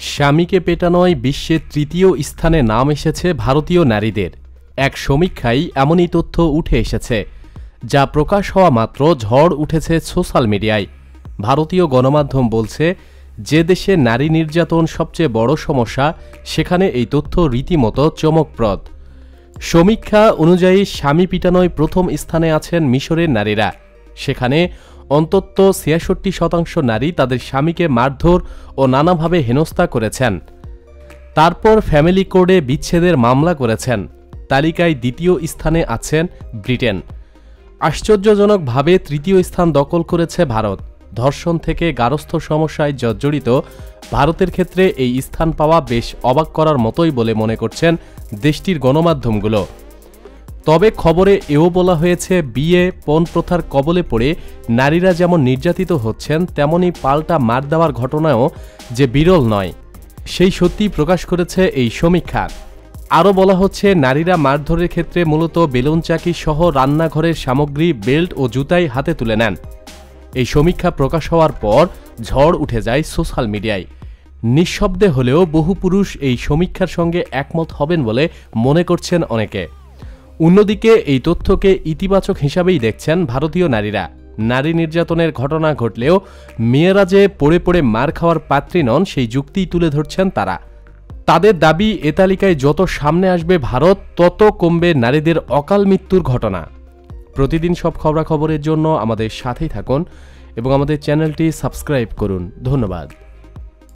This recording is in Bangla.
স্বামীকে পেটানোয় বিশ্বে তৃতীয় স্থানে নাম এসেছে ভারতীয় নারীদের। এক সমীক্ষায় এমনই তথ্য উঠে এসেছে, যা প্রকাশ হওয়া মাত্র ঝড় উঠেছে সোশ্যাল মিডিয়ায়। ভারতীয় গণমাধ্যম বলছে, যে দেশে নারী নির্যাতন সবচেয়ে বড় সমস্যা, সেখানে এই তথ্য রীতিমতো চমকপ্রদ। সমীক্ষা অনুযায়ী স্বামী পিটানোয় প্রথম স্থানে আছেন মিশরের নারীরা। সেখানে অন্তত ছিয়াষট্টি শতাংশ নারী তাদের স্বামীকে মারধর ও নানাভাবে হেনস্থা করেছেন। তারপর ফ্যামিলি কোর্টে বিচ্ছেদের মামলা করেছেন। তালিকায় দ্বিতীয় স্থানে আছেন ব্রিটেন। আশ্চর্যজনকভাবে তৃতীয় স্থান দখল করেছে ভারত। ধর্ষণ থেকে গারস্থ সমস্যায় জর্জরিত ভারতের ক্ষেত্রে এই স্থান পাওয়া বেশ অবাক করার মতোই বলে মনে করছেন দেশটির গণমাধ্যমগুলো। তবে খবরে এও বলা হয়েছে, বিয়ে, পণ প্রথার কবলে পড়ে নারীরা যেমন নির্যাতিত হচ্ছেন, তেমনি পাল্টা মার দেওয়ার ঘটনাও যে বিরল নয়, সেই সত্যি প্রকাশ করেছে এই সমীক্ষা। আরও বলা হচ্ছে, নারীরা মারধরের ক্ষেত্রে মূলত বেলুন চাকি সহ রান্নাঘরের সামগ্রী, বেল্ট ও জুতাই হাতে তুলে নেন। এই সমীক্ষা প্রকাশ হওয়ার পর ঝড় উঠে যায় সোশ্যাল মিডিয়ায়। নিঃশব্দে হলেও বহু পুরুষ এই সমীক্ষার সঙ্গে একমত হবেন বলে মনে করছেন অনেকে। অন্যদিকে, এই তথ্যকে ইতিবাচক হিসাবেই দেখছেন ভারতীয় নারীরা। নারী নির্যাতনের ঘটনা ঘটলেও মেয়েরা যে পড়ে পড়ে মার খাওয়ার পাত্রী নন, সেই যুক্তিই তুলে ধরছেন তারা। তাদের দাবি, এ তালিকায় যত সামনে আসবে ভারত, তত কমবে নারীদের অকাল মৃত্যুর ঘটনা। প্রতিদিন সব খবরাখবরের জন্য আমাদের সাথেই থাকুন এবং আমাদের চ্যানেলটি সাবস্ক্রাইব করুন। ধন্যবাদ।